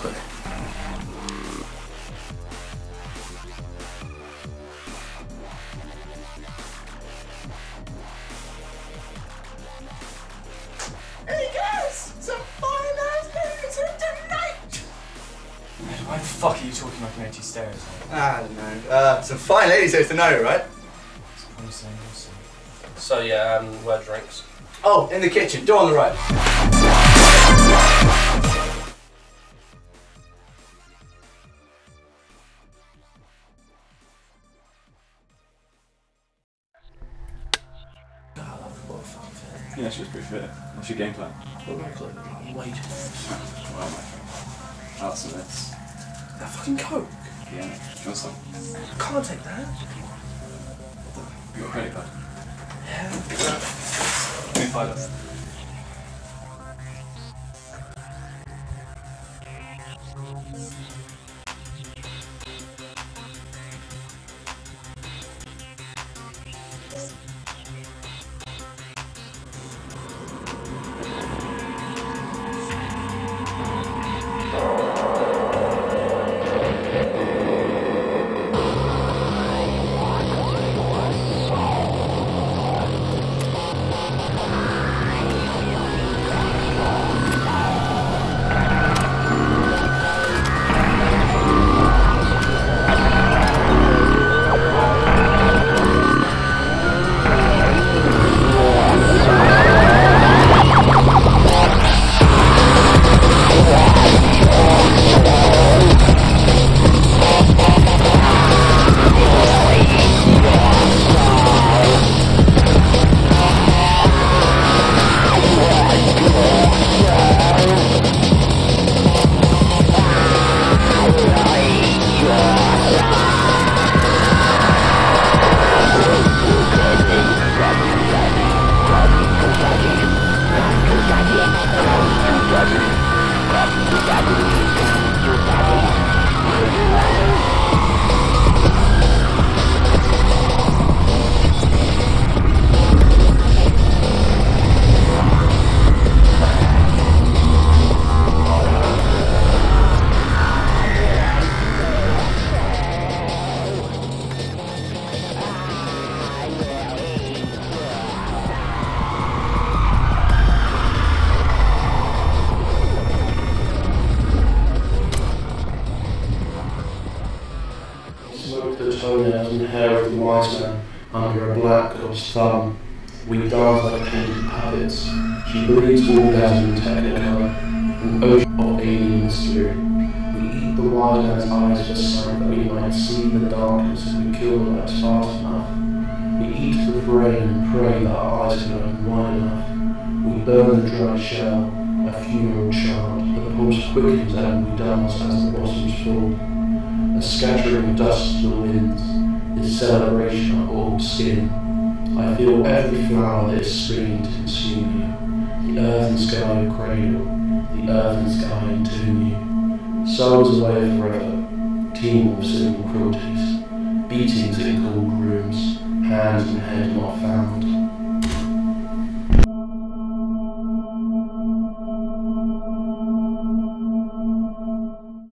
Hey guys, some fine ass ladies here tonight. Why the fuck are you talking like an 80 stereotype? I don't know. Uh, some fine ladies here tonight, right? Honestly, honestly. So yeah, um, where drinks? Oh, in the kitchen, door on the right. Yeah, she was pretty fit. What's your game plan? Wait. Well, my friend. Have some of this. That fucking coke. Yeah, do you want some? Can't take that. You got a credit card? Yeah. Give me five. Smoke and under a black god's thumb. We dance like painted puppets. She breathes orgasm technicolor, an ocean of alien mystery. We eat the wise man's eyes for sight that we might see the darkness we kill the lights fast enough. We eat the brain and pray that our eyes can open wide enough. We burn the dry shell, a funeral chant. The pulse quickens and we dance as the blossoms fall a scattering of dust to the winds, this celebration of old skin. I feel every flower that is screaming to consume you, the earth and sky cradle, the earth and sky entomb you. Souls away forever, teem of civil cruelties, beatings in cold rooms, hands and head not found.